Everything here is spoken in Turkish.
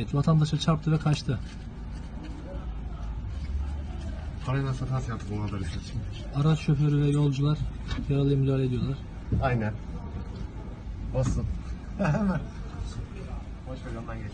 Evet vatandaşa çarptı ve kaçtı. Parayı nasıl nasıl yaptık onu haber için? Araç şoförü ve yolcular yaralıya müdahale ediyorlar. Aynen. Olsun. Hemen. Boş ver ondan geç.